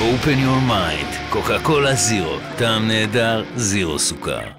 Open your mind, קוקה קולה זירו, טעם נהדר, זירו סוכר.